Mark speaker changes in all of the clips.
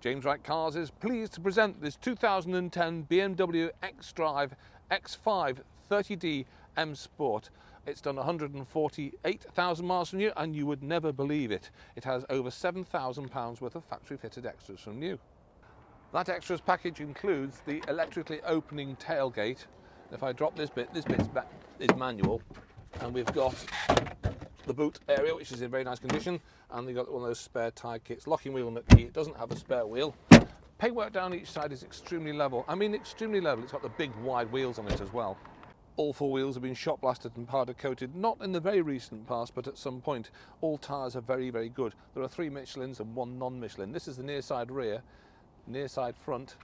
Speaker 1: James Wright Cars is pleased to present this 2010 BMW X-Drive X5 30D M Sport. It's done 148,000 miles from new and you would never believe it. It has over 7,000 pounds worth of factory fitted extras from new. That extras package includes the electrically opening tailgate. If I drop this bit, this bit is manual and we've got the boot area, which is in very nice condition, and you've got one of those spare tyre kits. Locking wheel key, it doesn't have a spare wheel. Paintwork down each side is extremely level. I mean extremely level, it's got the big wide wheels on it as well. All four wheels have been shot blasted and powder coated, not in the very recent past, but at some point. All tyres are very, very good. There are three Michelins and one non-Michelin. This is the near side rear, near side front,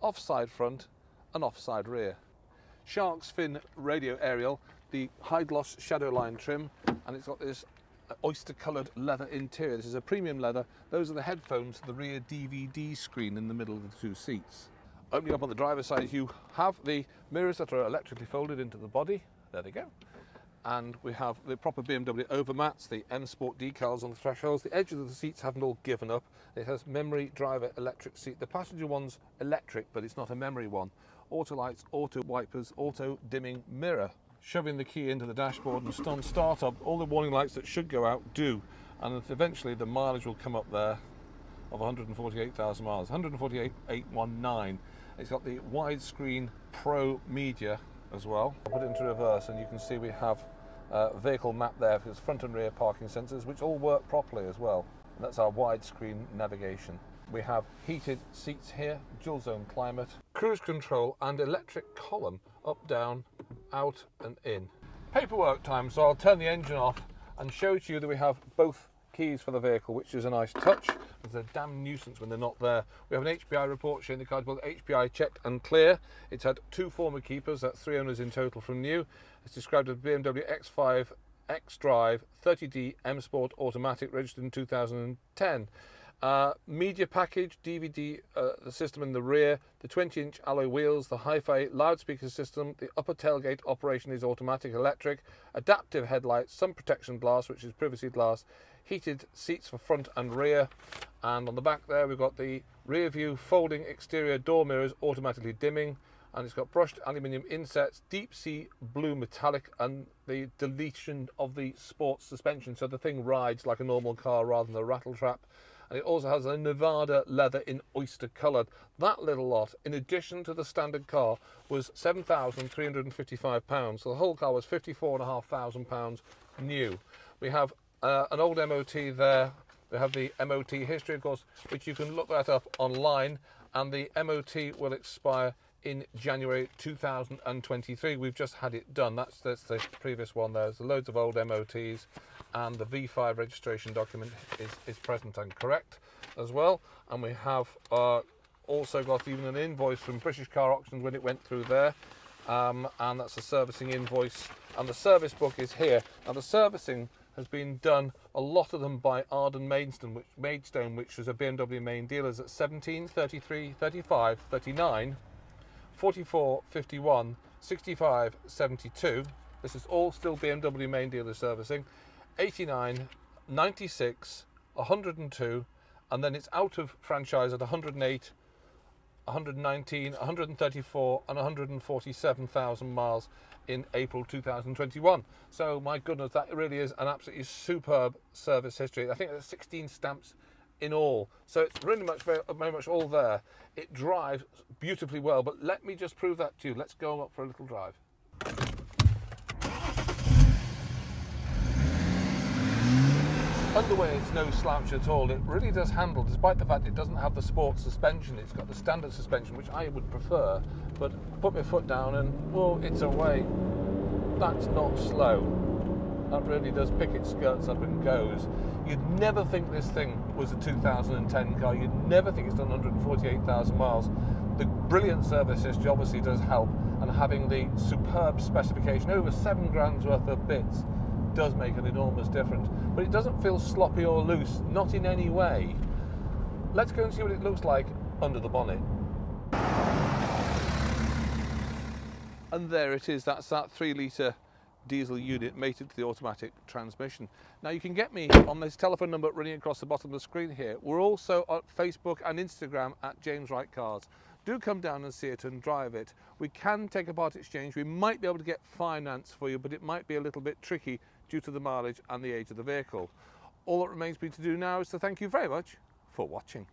Speaker 1: offside front, and offside rear. Shark's fin radio aerial, the high gloss shadow line trim, and it's got this oyster coloured leather interior. This is a premium leather. Those are the headphones the rear DVD screen in the middle of the two seats. Opening up on the driver's side, you have the mirrors that are electrically folded into the body. There they go. And we have the proper BMW overmats, the M Sport decals on the thresholds. The edges of the seats haven't all given up. It has memory driver electric seat. The passenger one's electric, but it's not a memory one. Auto lights, auto wipers, auto dimming mirror shoving the key into the dashboard and on startup, all the warning lights that should go out do. And eventually the mileage will come up there of 148,000 miles, 148,819. It's got the widescreen Pro Media as well. I'll put it into reverse and you can see we have a vehicle map there for its front and rear parking sensors, which all work properly as well. And that's our widescreen navigation. We have heated seats here, dual zone climate, cruise control and electric column up, down, out and in. Paperwork time, so I'll turn the engine off and show to you that we have both keys for the vehicle, which is a nice touch. It's a damn nuisance when they're not there. We have an HPI report showing the car both HPI checked and clear. It's had two former keepers, that's three owners in total from new. It's described as BMW X5 X Drive 30D M Sport Automatic, registered in 2010. Uh, media package, DVD, uh, the system in the rear, the 20 inch alloy wheels, the hi fi loudspeaker system, the upper tailgate operation is automatic electric, adaptive headlights, sun protection glass, which is privacy glass, heated seats for front and rear, and on the back there we've got the rear view folding exterior door mirrors automatically dimming, and it's got brushed aluminium insets, deep sea blue metallic, and the deletion of the sports suspension, so the thing rides like a normal car rather than a rattle trap and it also has a Nevada leather in oyster coloured. That little lot, in addition to the standard car, was £7,355. So the whole car was £54,500 new. We have uh, an old MOT there. We have the MOT history, of course, which you can look that up online, and the MOT will expire in January 2023. We've just had it done. That's, that's the previous one. There. There's loads of old MOTs, and the V5 registration document is, is present and correct as well. And we have uh, also got even an invoice from British Car Auctions when it went through there. Um, and that's a servicing invoice. And the service book is here. Now, the servicing has been done, a lot of them by Arden Maidstone, which, Maidstone, which was a BMW main dealers at 17, 33, 35, 39, 44, 51, 65, 72. This is all still BMW main dealer servicing. 89, 96, 102, and then it's out of franchise at 108, 119, 134, and 147,000 miles in April 2021. So, my goodness, that really is an absolutely superb service history. I think there's 16 stamps in all. So it's really much very, very, much all there. It drives beautifully well, but let me just prove that to you. Let's go up for a little drive. Underway it's no slouch at all. It really does handle, despite the fact it doesn't have the sport suspension. It's got the standard suspension, which I would prefer. But put my foot down and, well, it's away. That's not slow. That really does pick its skirts up and goes. You'd never think this thing was a 2010 car. You'd never think it's done 148,000 miles. The brilliant service history obviously does help, and having the superb specification, over seven grand's worth of bits, does make an enormous difference. But it doesn't feel sloppy or loose, not in any way. Let's go and see what it looks like under the bonnet. And there it is, that's that three litre diesel unit mated to the automatic transmission. Now you can get me on this telephone number running across the bottom of the screen here. We're also on Facebook and Instagram at James Wright Cars. Do come down and see it and drive it. We can take a part exchange. We might be able to get finance for you, but it might be a little bit tricky due to the mileage and the age of the vehicle. All that remains for me to do now is to thank you very much for watching.